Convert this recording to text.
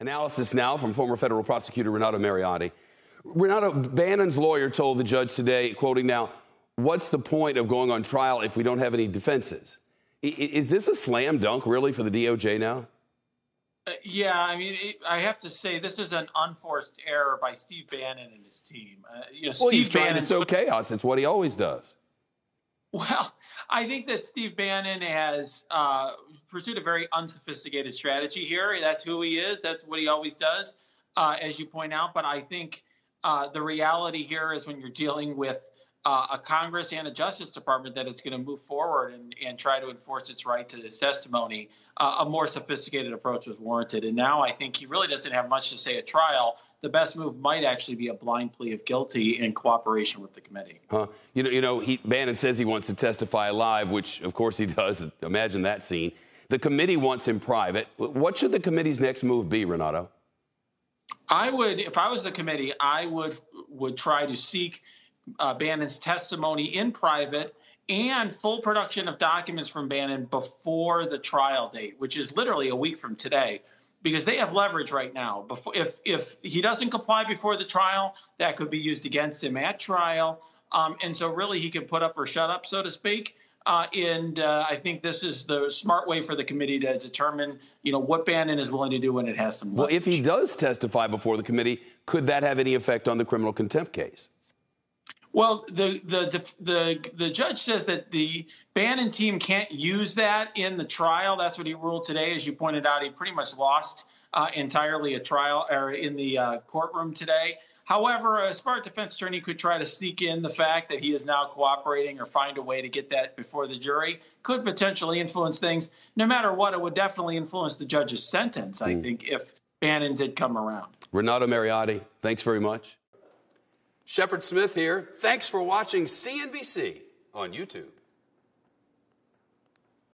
Analysis now from former federal prosecutor Renato Mariotti. Renato, Bannon's lawyer told the judge today, quoting now, what's the point of going on trial if we don't have any defenses? Is this a slam dunk, really, for the DOJ now? Uh, yeah, I mean, it, I have to say this is an unforced error by Steve Bannon and his team. Uh, you know, well, Steve he's Bannon to sow chaos. It's what he always does. Well, I think that Steve Bannon has uh, pursued a very unsophisticated strategy here. That's who he is. That's what he always does, uh, as you point out. But I think uh, the reality here is when you're dealing with uh, a Congress and a Justice Department that it's going to move forward and, and try to enforce its right to this testimony, uh, a more sophisticated approach was warranted. And now I think he really doesn't have much to say at trial. The best move might actually be a blind plea of guilty in cooperation with the committee. Huh. You know, you know, he, Bannon says he wants to testify live, which of course he does. Imagine that scene. The committee wants him private. What should the committee's next move be, Renato? I would, if I was the committee, I would would try to seek uh, Bannon's testimony in private and full production of documents from Bannon before the trial date, which is literally a week from today, because they have leverage right now. Before, if if he doesn't comply before the trial, that could be used against him at trial, um, and so really he can put up or shut up, so to speak. Uh, and uh, I think this is the smart way for the committee to determine, you know, what Bannon is willing to do when it has some. Leverage. Well, if he does testify before the committee, could that have any effect on the criminal contempt case? Well, the, the the the judge says that the Bannon team can't use that in the trial. That's what he ruled today. As you pointed out, he pretty much lost uh, entirely a trial or in the uh, courtroom today. However, a smart defense attorney could try to sneak in the fact that he is now cooperating or find a way to get that before the jury. Could potentially influence things. No matter what, it would definitely influence the judge's sentence. I mm. think if Bannon did come around. Renato Mariotti, thanks very much. Shepard Smith here. Thanks for watching CNBC on YouTube.